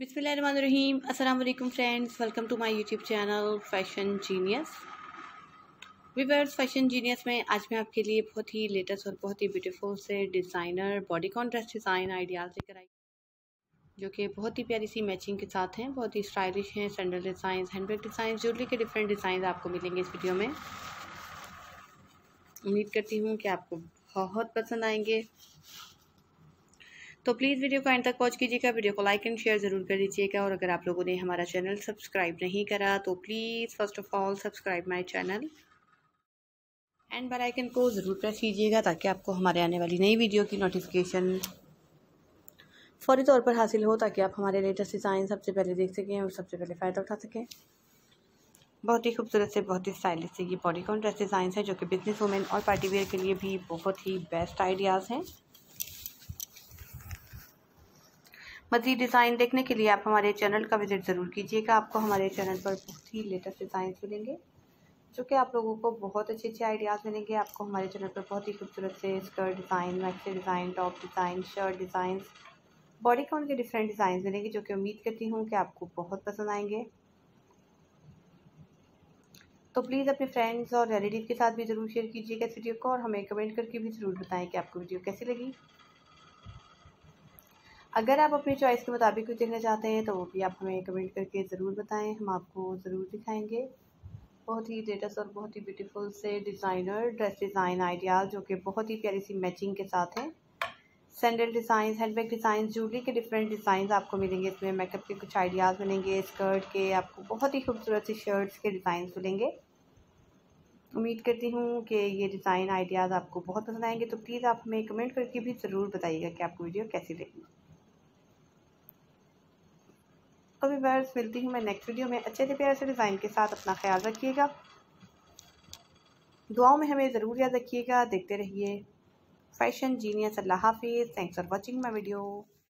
अस्सलाम वालेकुम friends, welcome to my YouTube channel fashion genius. Viewers fashion genius में आज मैं आपके लिए बहुत ही लेटेस्ट और बहुत ही ब्यूटीफुल से designer body contrast design ideas लेकर आई। जो कि बहुत ही प्यारी सी मैचिंग के साथ हैं, बहुत ही स्टाइलिश हैं sandal design handbag design jewellery के डिफरेंट डिज़ाइन आपको मिलेंगे इस वीडियो में। उम्मीद करती हूँ कि आपको बहुत पसंद आएँगे। तो प्लीज़ वीडियो को एंड तक वॉच कीजिएगा। वीडियो को लाइक एंड शेयर ज़रूर कर दीजिएगा। और अगर आप लोगों ने हमारा चैनल सब्सक्राइब नहीं करा तो please first of all subscribe my channel and bell icon को ज़रूर प्रेस कीजिएगा ताकि आपको हमारे आने वाली नई वीडियो की नोटिफिकेशन फौरी तौर पर हासिल हो, ताकि आप हमारे लेटेस्ट डिज़ाइन सबसे पहले देख सकें और सबसे पहले फ़ायदा उठा सकें। बहुत ही खूबसूरत से, बहुत ही स्टाइलिश से ये बॉडी कॉन ड्रेस डिज़ाइन है, जो कि बिज़नेस वुमेन और पार्टी वेयर के लिए भी बहुत ही बेस्ट आइडियाज़ हैं। मज़ीद डिज़ाइन देखने के लिए आप हमारे चैनल का विज़िट ज़रूर कीजिएगा। आपको हमारे चैनल पर बहुत ही लेटेस्ट डिज़ाइन मिलेंगे, जो कि आप लोगों को बहुत अच्छे अच्छे आइडियाज़ मिलेंगे। आपको हमारे चैनल पर बहुत ही खूबसूरत से skirt design maxi design, top design, shirt design bodycon के डिफरेंट डिज़ाइन मिलेंगे, जो कि उम्मीद करती हूँ कि आपको बहुत पसंद आएँगे। तो प्लीज़ अपने फ्रेंड्स और रिलेटिव के साथ भी ज़रूर शेयर कीजिएगा इस वीडियो को, और हमें कमेंट करके भी ज़रूर बताएँ कि आपको वीडियो कैसी लगी। अगर आप अपनी चॉइस के मुताबिक कुछ देखना चाहते हैं तो वो भी आप हमें कमेंट करके ज़रूर बताएँ। हम आपको ज़रूर दिखाएँगे। बहुत ही लेटेस्ट और बहुत ही ब्यूटीफुल से डिज़ाइनर ड्रेस डिज़ाइन आइडियाज़ जो कि बहुत ही प्यारी सी मैचिंग के साथ हैं। Sandal design handbag design jewellery के डिफरेंट डिज़ाइन आपको मिलेंगे। इसमें मेकअप के कुछ आइडियाज़ मिलेंगे स्कर्ट के, आपको बहुत ही खूबसूरत सी शर्ट्स के डिज़ाइन मिलेंगे। उम्मीद करती हूँ कि ये डिज़ाइन आइडियाज़ आपको बहुत पसंद आएँगे। तो प्लीज़ आप हमें कमेंट करके भी ज़रूर बताइएगा कि आपको वीडियो कैसी लगी। अभी बर्स मिलती हूँ, मैं नेक्स्ट वीडियो में अच्छे से प्यारे से डिज़ाइन के साथ अपना ख्याल रखिएगा। दुआओं में हमें ज़रूर याद रखिएगा, देखते रहिए। फ़ैशन जीनियस अल्लाह हाफिज़। Thanks for watching my video